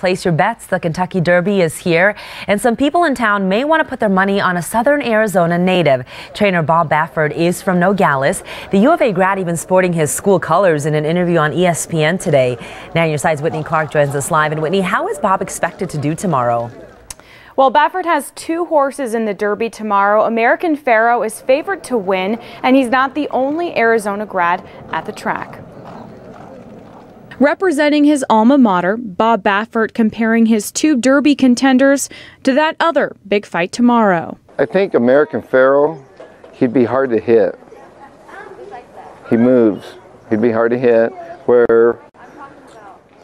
Place your bets. The Kentucky Derby is here, and some people in town may want to put their money on a Southern Arizona native. Trainer Bob Baffert is from Nogales. The U of A grad even sporting his school colors in an interview on ESPN today. Now, your side's Whitney Clark joins us live. And Whitney, how is Bob expected to do tomorrow? Well, Baffert has two horses in the Derby tomorrow. American Pharoah is favored to win, and he's not the only Arizona grad at the track. Representing his alma mater, Bob Baffert comparing his two Derby contenders to that other big fight tomorrow. I think American Pharoah, he'd be hard to hit. He moves. He'd be hard to hit. Where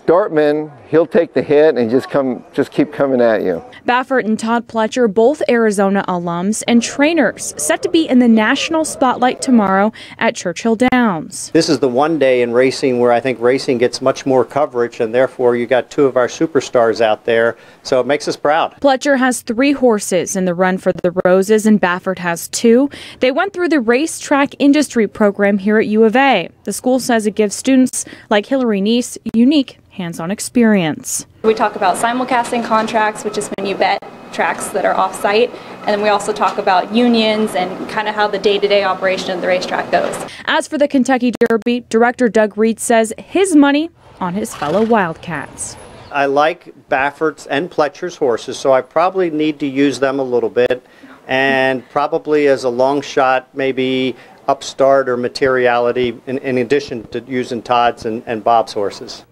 Dortmund, he'll take the hit and just come, just keep coming at you. Baffert and Todd Pletcher, both Arizona alums and trainers, set to be in the national spotlight tomorrow at Churchill Downs. This is the one day in racing where I think racing gets much more coverage, and therefore you got two of our superstars out there, so it makes us proud. Pletcher has three horses in the run for the Roses, and Baffert has two. They went through the racetrack industry program here at U of A. The school says it gives students like Hillary Neese unique hands-on experience. We talk about simulcasting contracts, which is when you bet tracks that are off-site, and then we also talk about unions and kind of how the day-to-day operation of the racetrack goes. As for the Kentucky Derby, director Doug Reed says his money on his fellow Wildcats. I like Baffert's and Pletcher's horses, so I probably need to use them a little bit, and probably as a long shot, maybe upstart or materiality in, in addition to using Todd's and, and Bob's horses.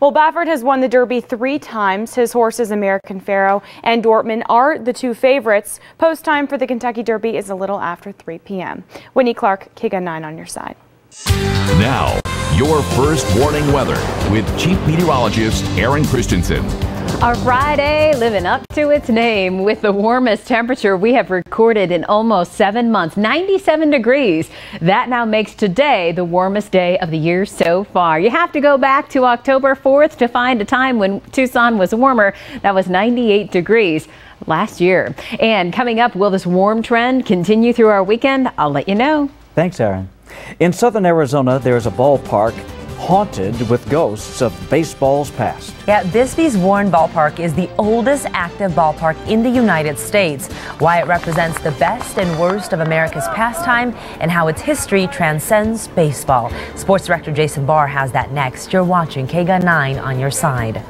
Well, Baffert has won the Derby three times. His horses, American Pharoah and Dortmund, are the two favorites. Post time for the Kentucky Derby is a little after 3 p.m. Whitney Clark, KGUN 9 on your side. Now, your first warning weather with Chief Meteorologist Aaron Christensen. Our Friday living up to its name with the warmest temperature we have recorded in almost seven months, 97 degrees. That now makes today the warmest day of the year so far. You have to go back to October 4th to find a time when Tucson was warmer. That was 98 degrees last year. And coming up, will this warm trend continue through our weekend? I'll let you know. Thanks, Aaron. In southern Arizona, there's a ballpark haunted with ghosts of baseballs past. Yeah, Bisbee's Warren Ballpark is the oldest active ballpark in the United States. Why it represents the best and worst of America's pastime and how its history transcends baseball. Sports Director Jason Barr has that next. You're watching KGUN 9 on your side.